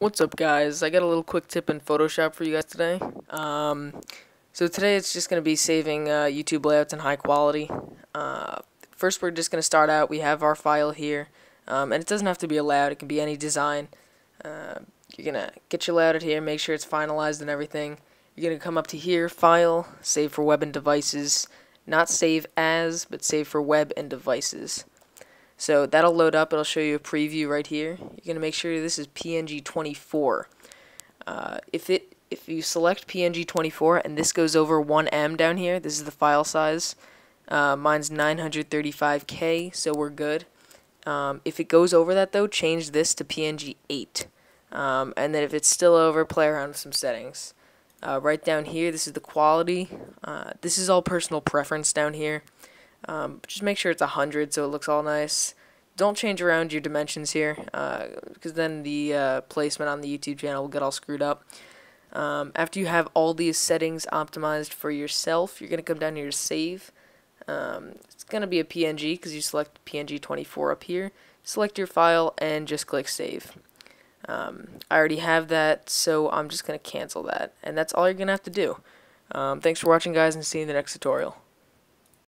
What's up guys? I got a little quick tip in Photoshop for you guys today. Um, so today it's just going to be saving uh, YouTube layouts in high quality. Uh, first we're just going to start out, we have our file here, um, and it doesn't have to be a layout, it can be any design. Uh, you're going to get your layout here, make sure it's finalized and everything. You're going to come up to here, File, Save for Web and Devices. Not Save As, but Save for Web and Devices. So that'll load up. It'll show you a preview right here. You're going to make sure this is PNG24. Uh, if it if you select PNG24 and this goes over 1M down here, this is the file size. Uh, mine's 935K, so we're good. Um, if it goes over that though, change this to PNG8. Um, and then if it's still over, play around with some settings. Uh, right down here, this is the quality. Uh, this is all personal preference down here. Um, just make sure it's 100 so it looks all nice. Don't change around your dimensions here, because uh, then the uh, placement on the YouTube channel will get all screwed up. Um, after you have all these settings optimized for yourself, you're going to come down here to save. Um, it's going to be a PNG because you select PNG24 up here. Select your file and just click save. Um, I already have that, so I'm just going to cancel that. And that's all you're going to have to do. Um, thanks for watching, guys, and see you in the next tutorial.